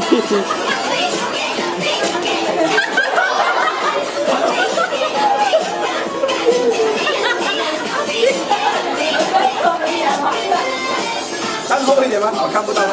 love 吗我看不到他